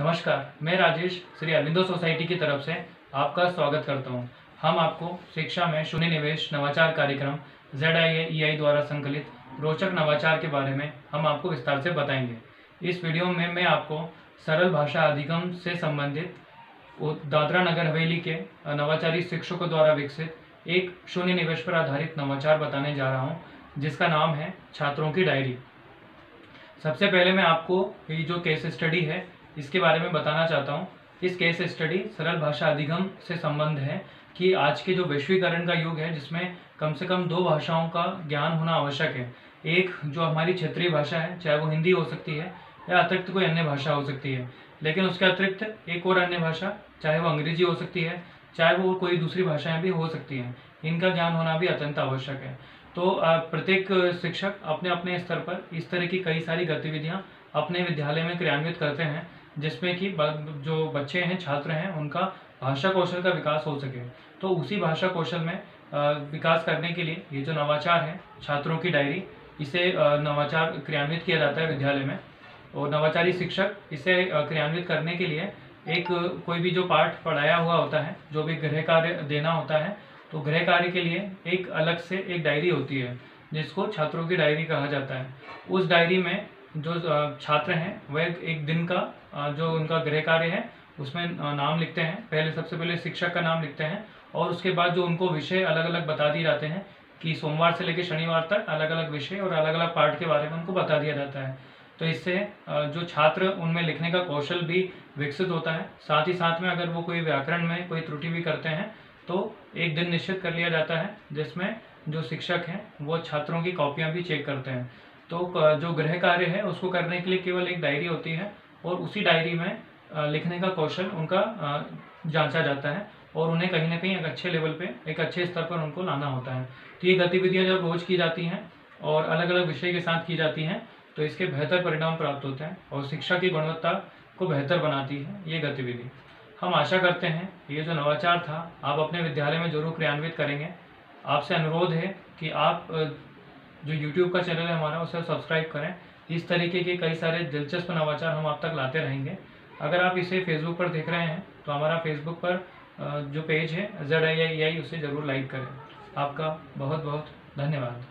नमस्कार, मैं राजेश, श्री अरविंदो सोसाइटी की तरफ़ से आपका स्वागत करता हूँ। हम आपको शिक्षा में शून्य निवेश नवाचार कार्यक्रम जेड आई आई द्वारा संकलित रोचक नवाचार के बारे में हम आपको विस्तार से बताएँगे इस वीडियो में मैं आपको सरल भाषा अधिगम से संबंधित दादरा नगर हवेली के नवाचारी शिक्षकों द्वारा विकसित एक शून्य निवेश पर आधारित नवाचार बताने जा रहा हूँ, जिसका नाम है छात्रों की डायरी सबसे पहले मैं आपको ये जो केस स्टडी है इसके बारे में बताना चाहता हूँ। इस केस स्टडी सरल भाषा अधिगम से संबंध है कि आज के जो वैश्वीकरण का युग है, जिसमें कम से कम दो भाषाओं का ज्ञान होना आवश्यक है। एक जो हमारी क्षेत्रीय भाषा है, चाहे वो हिंदी हो सकती है या अतिरिक्त कोई अन्य भाषा हो सकती है। लेकिन उसके अतिरिक्त एक और अन्य भाषा, चाहे वो अंग्रेज़ी हो सकती है, चाहे वो कोई दूसरी भाषाएँ भी हो सकती हैं। इनका ज्ञान होना भी अत्यंत आवश्यक है। तो प्रत्येक शिक्षक अपने अपने स्तर पर इस तरह की कई सारी गतिविधियाँ अपने विद्यालय में क्रियान्वित करते हैं। जिसमें कि जो बच्चे हैं, छात्र हैं, उनका भाषा कौशल का विकास हो सके। तो उसी भाषा कौशल में विकास करने के लिए ये जो नवाचार है, छात्रों की डायरी, इसे नवाचार क्रियान्वित किया जाता है विद्यालय में। और नवाचारी शिक्षक इसे क्रियान्वित करने के लिए एक, कोई भी जो पाठ पढ़ाया हुआ होता है, जो भी गृह कार्य देना होता है तो गृह कार्य के लिए एक अलग से एक डायरी होती है, जिसको छात्रों की डायरी कहा जाता है। उस डायरी में जो छात्र हैं, वह एक दिन का जो उनका गृह कार्य है, उसमें नाम लिखते हैं। पहले, सबसे पहले शिक्षक का नाम लिखते हैं और उसके बाद जो उनको विषय अलग अलग बता दिए जाते हैं कि सोमवार से लेकर शनिवार तक अलग अलग विषय और अलग अलग पार्ट के बारे में उनको बता दिया जाता है। तो इससे जो छात्र, उनमें लिखने का कौशल भी विकसित होता है। साथ ही साथ में अगर वो कोई व्याकरण में कोई त्रुटि भी करते हैं तो एक दिन निश्चित कर लिया जाता है, जिसमें जो शिक्षक हैं, वो छात्रों की कॉपियाँ भी चेक करते हैं। तो जो गृह कार्य है, उसको करने के लिए केवल एक डायरी होती है और उसी डायरी में लिखने का कौशल उनका जांचा जाता है और उन्हें कहीं ना कहीं एक अच्छे लेवल पे, एक अच्छे स्तर पर उनको लाना होता है। तो ये गतिविधियाँ जब रोज की जाती हैं और अलग अलग विषय के साथ की जाती हैं तो इसके बेहतर परिणाम प्राप्त होते हैं और शिक्षा की गुणवत्ता को बेहतर बनाती है ये गतिविधि। हम आशा करते हैं, ये जो नवाचार था, आप अपने विद्यालय में ज़रूर क्रियान्वित करेंगे। आपसे अनुरोध है कि आप जो यूट्यूब का चैनल है हमारा, उसे सब्सक्राइब करें। इस तरीके के कई सारे दिलचस्प नवाचार हम आप तक लाते रहेंगे। अगर आप इसे फेसबुक पर देख रहे हैं तो हमारा फेसबुक पर जो पेज है जेड आई आई आई उसे ज़रूर लाइक करें। आपका बहुत बहुत धन्यवाद।